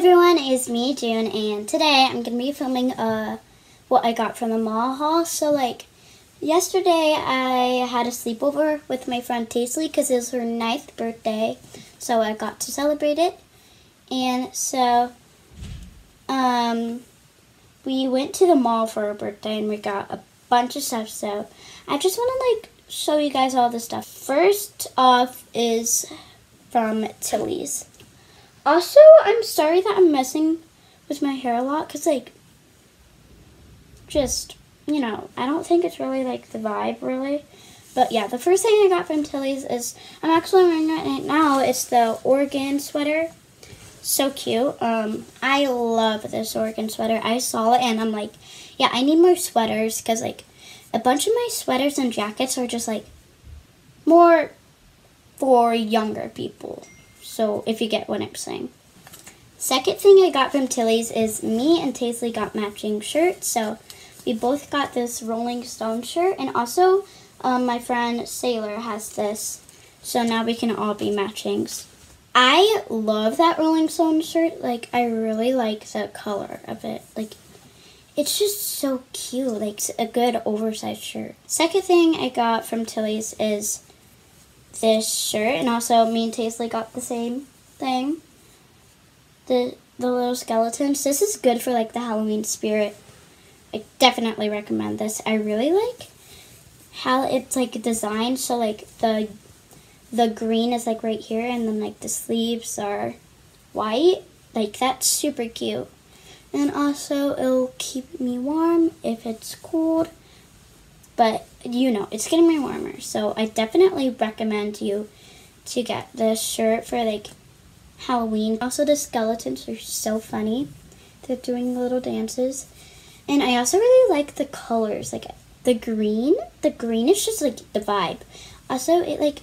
everyone, it's me, June, and today I'm going to be filming uh, what I got from the mall haul. So, like, yesterday I had a sleepover with my friend Taisley because it was her ninth birthday, so I got to celebrate it. And so, um, we went to the mall for her birthday and we got a bunch of stuff, so I just want to, like, show you guys all the stuff. First off is from Tilly's. Also, I'm sorry that I'm messing with my hair a lot because, like, just, you know, I don't think it's really, like, the vibe, really. But yeah, the first thing I got from Tilly's is, I'm actually wearing it right now. It's the Oregon sweater. So cute. Um, I love this Oregon sweater. I saw it and I'm like, yeah, I need more sweaters because, like, a bunch of my sweaters and jackets are just, like, more for younger people. So if you get what I'm saying. Second thing I got from Tilly's is me and Taisley got matching shirts. So we both got this Rolling Stone shirt. And also um, my friend Sailor has this. So now we can all be matchings. I love that Rolling Stone shirt. Like, I really like the color of it. Like, it's just so cute. Like, a good oversized shirt. Second thing I got from Tilly's is this shirt, and also me and Taisley got the same thing. The the little skeletons. This is good for like the Halloween spirit. I definitely recommend this. I really like how it's like designed so like the the green is like right here and then like the sleeves are white. Like that's super cute. And also it'll keep me warm if it's cold. But you know, it's getting me warmer. So I definitely recommend you to get this shirt for like Halloween. Also the skeletons are so funny. They're doing little dances. And I also really like the colors. Like the green. The green is just like the vibe. Also it like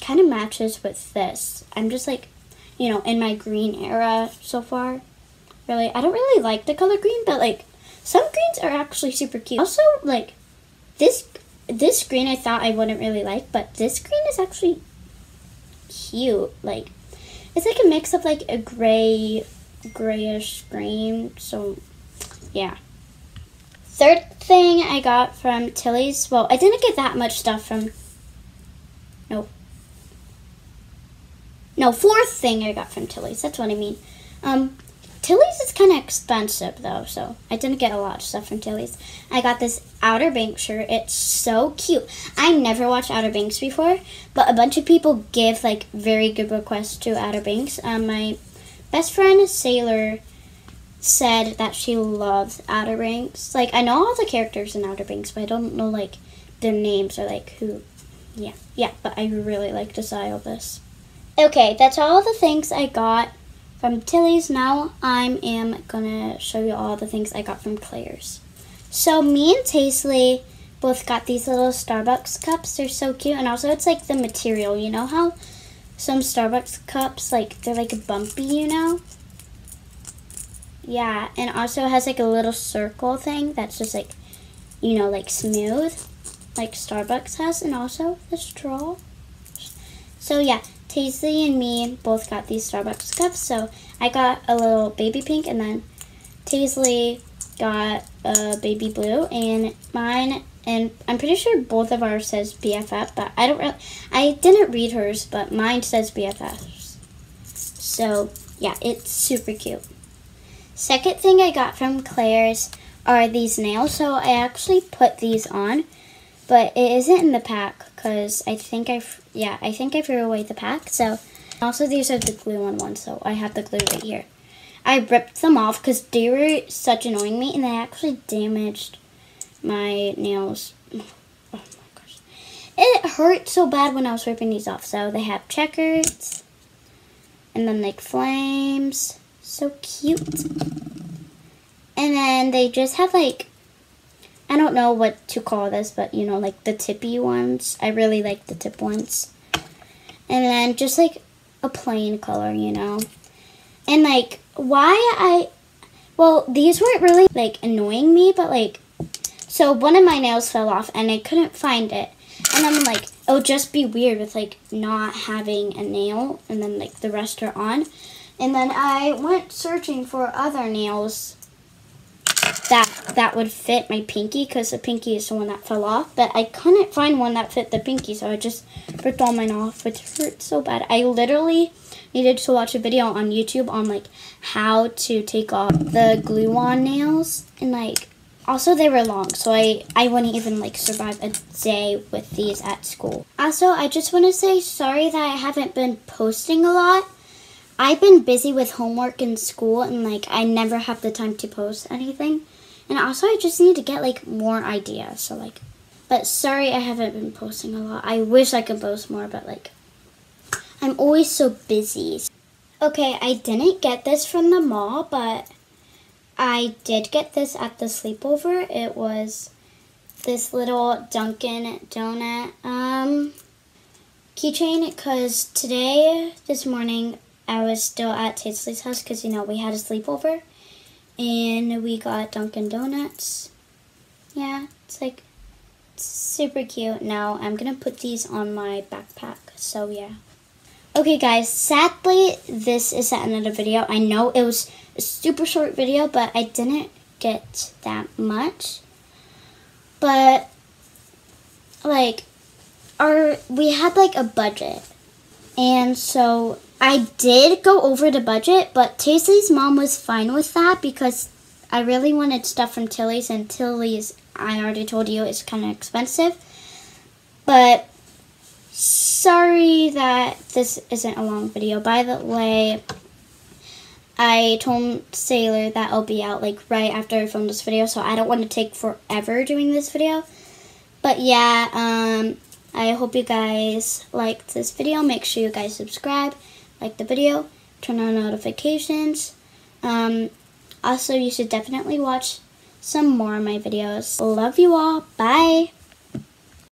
kind of matches with this. I'm just like, you know, in my green era so far. Really, I don't really like the color green, but like some greens are actually super cute. Also, like this this green I thought I wouldn't really like, but this green is actually cute. Like it's like a mix of like a gray grayish green. So yeah. Third thing I got from Tilly's. Well, I didn't get that much stuff from. No. No, fourth thing I got from Tilly's. That's what I mean. Um, Tilly's is kind of expensive though, so I didn't get a lot of stuff from Tilly's. I got this Outer Banks shirt. It's so cute. I never watched Outer Banks before, but a bunch of people give like very good requests to Outer Banks. Um, my best friend Sailor said that she loves Outer Banks. Like I know all the characters in Outer Banks, but I don't know like their names or like who. Yeah, yeah, but I really like to style this. Okay, that's all the things I got from Tilly's. Now I am gonna show you all the things I got from Claire's. So me and Taisley both got these little Starbucks cups. They're so cute, and also it's like the material. You know how some Starbucks cups like they're like bumpy, you know? Yeah, and also has like a little circle thing that's just like, you know, like smooth, like Starbucks has, and also the straw. So yeah, Taisley and me both got these Starbucks cups. So I got a little baby pink, and then Taisley got a baby blue, and mine. And I'm pretty sure both of ours says BFF, but I don't really. I didn't read hers, but mine says BFF. So yeah, it's super cute. Second thing I got from Claire's are these nails. So I actually put these on, but it isn't in the pack because I think I, yeah, I think I threw away the pack. So also these are the glue on one, so I have the glue right here. I ripped them off because they were such annoying me and they actually damaged my nails. Oh my gosh. It hurt so bad when I was ripping these off. So they have checkers and then like flames. So cute. And then they just have like I don't know what to call this, but you know, like the tippy ones. I really like the tip ones. And then just like a plain color, you know. And like why I well, these weren't really like annoying me, but like so one of my nails fell off and I couldn't find it. And I'm like, it'll just be weird with like not having a nail and then like the rest are on. And then I went searching for other nails that that would fit my pinky because the pinky is the one that fell off. But I couldn't find one that fit the pinky, so I just ripped all mine off, which hurt so bad. I literally needed to watch a video on YouTube on like how to take off the glue on nails and like also they were long so I I wouldn't even like survive a day with these at school. Also I just want to say sorry that I haven't been posting a lot. I've been busy with homework in school and like I never have the time to post anything. And also I just need to get like more ideas. So like but sorry I haven't been posting a lot. I wish I could post more but like I'm always so busy. Okay, I didn't get this from the mall, but I did get this at the sleepover. It was this little Dunkin' Donut um, keychain because today, this morning, I was still at Taisley's house because, you know, we had a sleepover. And we got Dunkin' Donuts. Yeah, it's like super cute. Now, I'm going to put these on my backpack. So, yeah. Okay, guys, sadly, this is the end of the video. I know it was a super short video, but I didn't get that much. But, like, our we had, like, a budget. And so I did go over the budget, but Taisley's mom was fine with that because I really wanted stuff from Tilly's, and Tilly's, I already told you, is kind of expensive. But sorry that this isn't a long video. By the way, I told Sailor that I'll be out like right after I film this video, so I don't want to take forever doing this video. But yeah, um, I hope you guys liked this video. Make sure you guys subscribe like the video, turn on notifications. Um, also, you should definitely watch some more of my videos. Love you all. Bye.